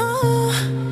Oh.